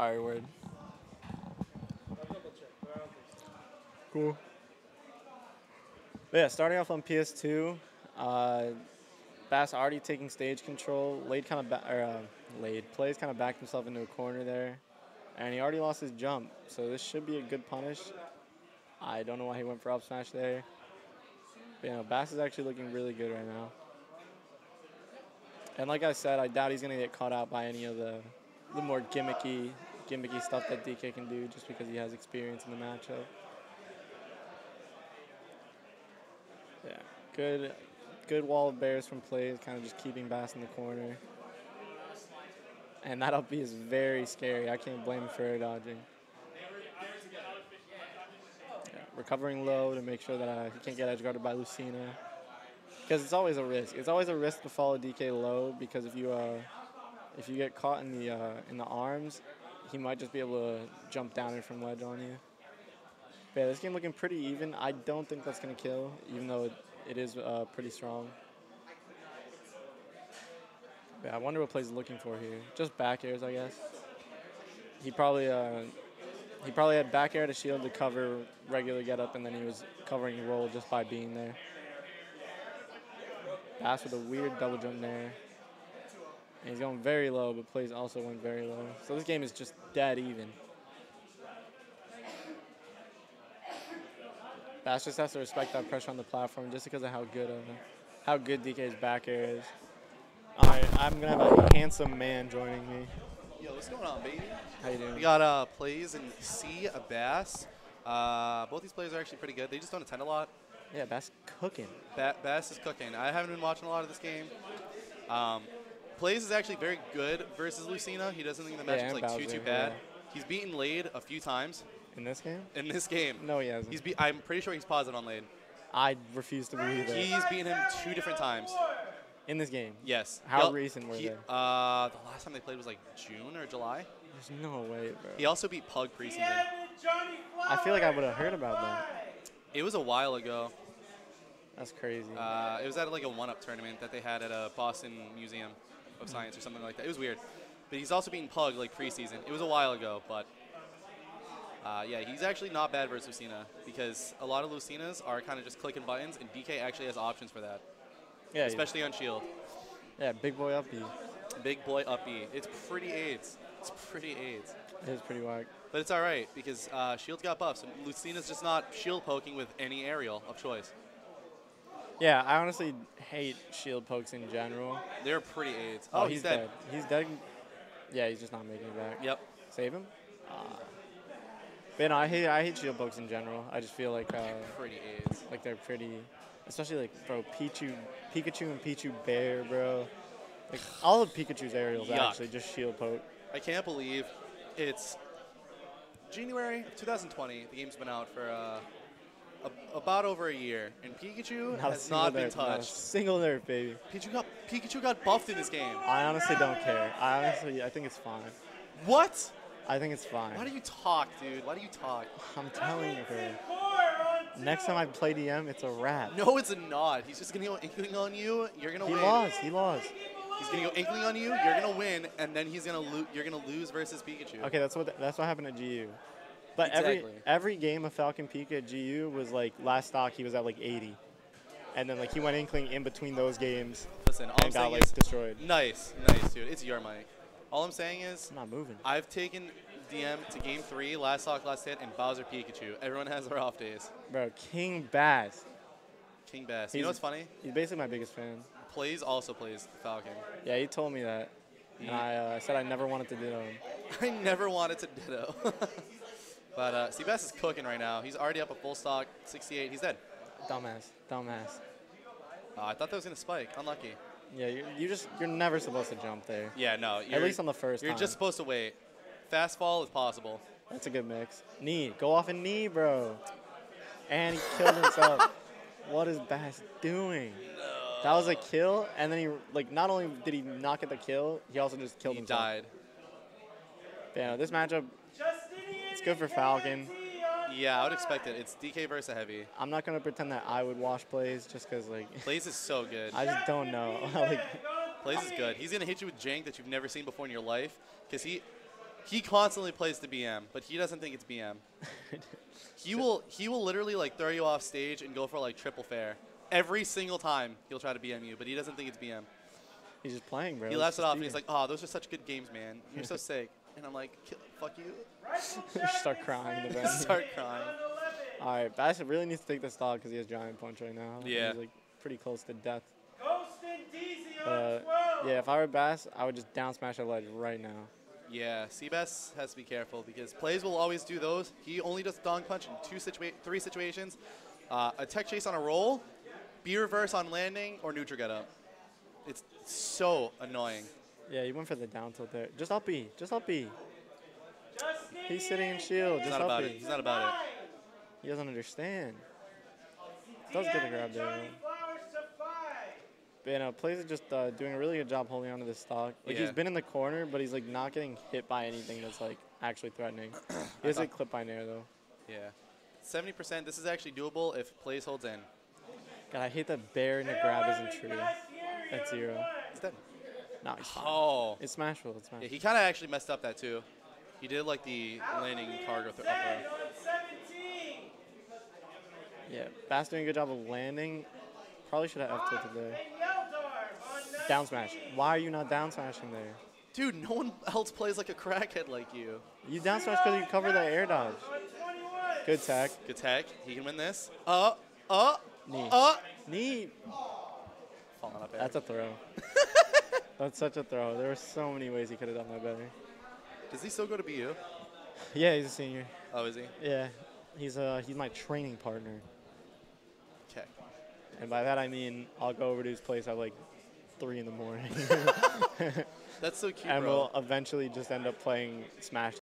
All right, word. Cool. But yeah, starting off on PS2, uh, Bass already taking stage control. Lade kind of ba- or uh, Lade plays kind of backed himself into a corner there, and he already lost his jump. So this should be a good punish. I don't know why he went for up smash there. But, you know, Bass is actually looking really good right now. And like I said, I doubt he's gonna get caught out by any of the the more gimmicky gimmicky stuff that DK can do just because he has experience in the matchup. Yeah, good good wall of bairs from Playz, kind of just keeping Bass in the corner. And that up is very scary. I can't blame him for air dodging. Yeah, recovering low to make sure that uh, he can't get edge guarded by Lucina. Because it's always a risk. It's always a risk to follow DK low because if you uh, if you get caught in the uh, in the arms, he might just be able to jump down in from ledge on you. But yeah, this game looking pretty even. I don't think that's gonna kill, even though it, it is uh, pretty strong. Yeah, I wonder what Playz looking for here. Just back airs, I guess. He probably uh, he probably had back air to shield to cover regular get up, and then he was covering roll just by being there. Pass with a weird double jump there. And he's going very low, but Playz also went very low. So this game is just dead even. Bass just has to respect that pressure on the platform just because of how good of how good DK's back air is. All right, I'm gonna have a handsome man joining me. Yo, what's going on, baby? How you doing? We got uh, Playz and C, a Bass. Uh, both these players are actually pretty good. They just don't attend a lot. Yeah, Bass cooking. Ba- Bass is cooking. I haven't been watching a lot of this game. Um, Playz is actually very good versus Lucina. He doesn't think the Yeah, matchup's and like too too bad. yeah. He's beaten Lade a few times In this game? in this game. No, he hasn't. He's be- I'm pretty sure he's positive on Lade. I refuse to believe it. He's beaten him two different times. In this game? Yes. How He'll- recent were he- they? Uh, the last time they played was like June or July. There's no way, bro. He also beat Pug preseason. I feel like I would have heard about that. It was a while ago. That's crazy. Uh, it was at like a one-up tournament that they had at a Boston Museum of Science or something like that. It was weird. But he's also being Pug like preseason. It was a while ago, but uh, yeah, he's actually not bad versus Lucina because a lot of Lucinas are kind of just clicking buttons, and DK actually has options for that, yeah, especially on Shield. yeah, big boy up B. Big boy up B. It's pretty AIDS. It's pretty AIDS. It is pretty whack. But it's all right because uh, Shield's got buffs. and Lucina's just not shield poking with any aerial of choice. Yeah, I honestly hate shield pokes in general. They're pretty AIDS. Oh, he's, dead. He's dead. Yeah, he's just not making it back. Yep. Save him. Uh, but no, I hate I hate shield pokes in general. I just feel like uh, Pretty AIDS. like they're pretty, especially like bro Pichu, Pikachu and Pichu Bear, bro. Like all of Pikachu's aerials Yuck. actually just shield poke. I can't believe it's January of 2020. The game's been out for uh, a, about over a year, and Pikachu Not has not been nerf, not touched. single nerf, baby. Pikachu got Pikachu got buffed in this game. I honestly don't care. I honestly, I think it's fine. What? I think it's fine. Why do you talk, dude? Why do you talk? I'm telling you, bro. Next time I play DM, it's a wrap. No, it's a nod. He's just gonna go inkling on you. You're gonna he win. lost. He lost. He's gonna go inkling on you. You're gonna win, and then he's gonna lose. You're gonna lose versus Pikachu. Okay, that's what that's what happened to GU. But every Exactly. every game of Falcon Peak at GU was like last stock he was at like 80, and then like he went inkling in between those games Listen, all I'm got like is destroyed. nice, nice, dude. It's your mic. All I'm saying is I'm not moving. I've taken DM to game three, last stock, last hit, and Bowser Pikachu. Everyone has their off days. Bro, King Bass. King Bass. You know what's funny? He's basically my biggest fan. Playz also plays Falcon. Yeah, he told me that. And I uh, said I never wanted to do him. I never wanted to ditto. but uh, CBass is cooking right now. He's already up a full stock, 68. He's dead. Dumbass. Dumbass. Uh, I thought that was gonna spike. Unlucky. Yeah, you you just you're never supposed to jump there. Yeah, no. At least on the first You're time. just supposed to wait. Fast fall is possible. That's a good mix. Knee. Go off a knee, bro. And he killed himself. what is Bass doing? That was a kill, and then he like not only did he not get the kill, he also just killed he himself. died. Yeah, this matchup, it's good for Falcon. Yeah, I would expect it. It's DK versus Heavy. I'm not gonna pretend that I would wash Playz just because like Playz is so good. I just don't know. like Playz is good. He's gonna hit you with jank that you've never seen before in your life, because he He constantly plays the BM, but he doesn't think it's BM. He will he will literally like throw you off stage and go for like triple fair. Every single time he'll try to BM you, but he doesn't think it's BM. He's just playing, bro. He laughs it off and he's like, "Oh, those are such good games, man. You're so sick." And I'm like, "Fuck you." start crying. in The bench. Start crying. All right, Bassett really needs to take this dog because he has giant punch right now. Yeah. He's like pretty close to death. Ghost and Uh, yeah, if I were Bass, I would just down smash a ledge right now. Yeah, CBass has to be careful because Playz will always do those. He only does dong punch in two situa- three situations: uh, a tech chase on a roll, B reverse on landing, or neutral get up. It's so annoying. Yeah, he went for the down tilt there. Just up B. Just up B. He's sitting in shield. He's Just not about B. it. He's not about it. He doesn't understand. Does get a grab there. Johnny though. Flowers to five. But you know, Playz are just uh, doing a really good job holding onto this stock. Like he's Yeah. been in the corner, but he's like not getting hit by anything that's like actually threatening. He does get clipped by Nair though. Yeah, 70%. This is actually doable if Playz holds in. God, I hate that bair in the grab isn't true. That's zero. Is that? No, he's fine. Oh. It's Smashville. It's Smashville. Yeah, he kind of actually messed up that too. He did like the landing cargo th- up throw. Yeah, Bass doing a good job of landing. Probably should have F tilted there. And Yeldar on 19. Down smash. Why are you not down smashing there? Dude, no one else plays like a crackhead like you. You down smash because you cover the air dodge. Good tech. Good tech. He can win this. Uh, uh, Knee. uh. Knee. Falling up air. That's a throw. That's such a throw. There were so many ways he could have done that better. Does he still go to BU? Yeah, he's a senior. Oh, is he? Yeah, he's uh he's my training partner, Okay. and by that I mean I'll go over to his place at like three in the morning, That's so cute, and bro. we'll eventually just end up playing Smash